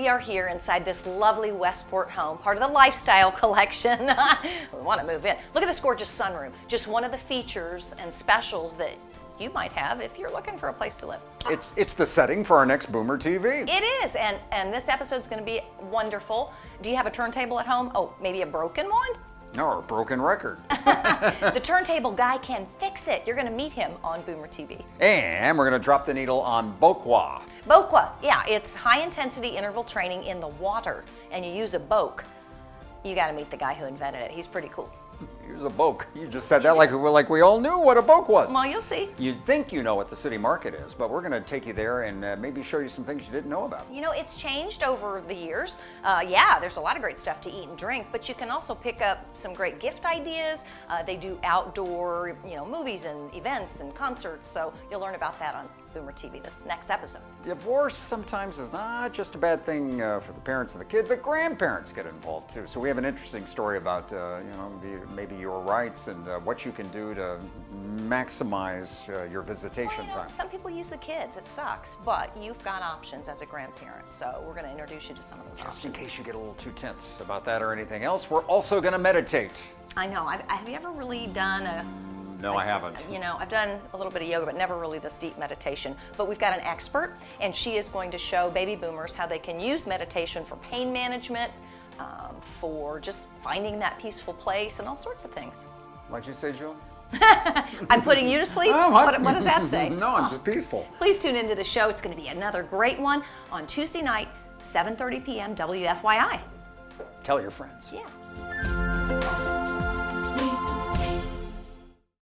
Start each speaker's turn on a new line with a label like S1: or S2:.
S1: we are here inside this lovely Westport home, part of the lifestyle collection. we want to move in. Look at this gorgeous sunroom. Just one of the features and specials that you might have if you're looking for a place to live.
S2: It's it's the setting for our next Boomer TV.
S1: It is, and and this episode's going to be wonderful. Do you have a turntable at home? Oh, maybe a broken one?
S2: or a broken record.
S1: the turntable guy can fix it. You're going to meet him on Boomer TV.
S2: And we're going to drop the needle on Bokwa.
S1: Bokwa, yeah, it's high intensity interval training in the water, and you use a boke. You got to meet the guy who invented it. He's pretty cool.
S2: Here's a boke. You just said that like, like we all knew what a boke was.
S1: Well, you'll see.
S2: You'd think you know what the city market is, but we're going to take you there and uh, maybe show you some things you didn't know about.
S1: You know, it's changed over the years. Uh, yeah, there's a lot of great stuff to eat and drink, but you can also pick up some great gift ideas. Uh, they do outdoor, you know, movies and events and concerts, so you'll learn about that on Boomer TV this next episode.
S2: Divorce sometimes is not just a bad thing uh, for the parents and the kid. The grandparents get involved too. So we have an interesting story about uh, you know the, maybe your rights and uh, what you can do to maximize uh, your visitation
S1: well, you know,
S2: time.
S1: Some people use the kids. It sucks, but you've got options as a grandparent. So we're going to introduce you to some of those
S2: just
S1: options.
S2: in case you get a little too tense about that or anything else, we're also going to meditate.
S1: I know. I've, have you ever really done a
S2: no, I haven't.
S1: You know, I've done a little bit of yoga, but never really this deep meditation. But we've got an expert, and she is going to show baby boomers how they can use meditation for pain management, um, for just finding that peaceful place, and all sorts of things.
S2: What'd you say, Jill?
S1: I'm putting you to sleep?
S2: Oh,
S1: what, what, does that say?
S2: no, I'm just peaceful.
S1: Please tune into the show. It's going to be another great one on Tuesday night, 7.30 p.m. WFYI.
S2: Tell your friends.
S1: Yeah.